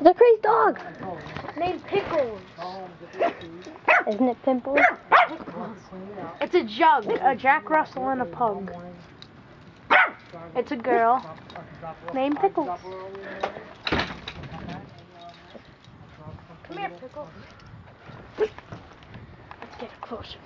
It's a crazy dog. Named Pickles. Isn't it Pimples? It's a jug, a Jack Russell and a pug. It's a girl named Pickles. Come here, Pickles. Let's get closer.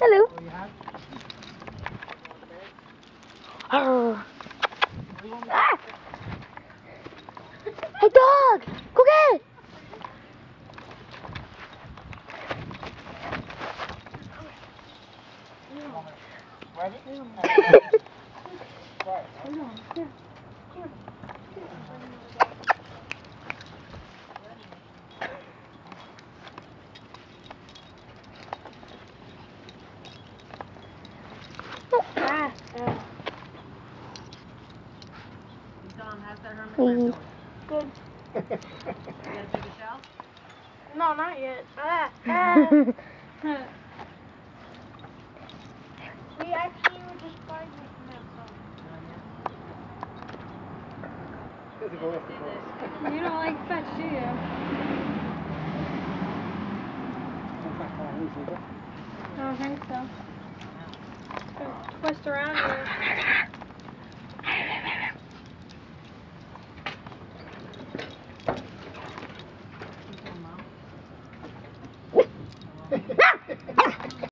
Hello. Oh. Ah! Hey, dog! Go get it! Ah. Don, how's that hermit. Good. You gotta take a shower? No, not yet. Ah, ah. You don't like fetch, do you? I don't think so. Twist around here. Ha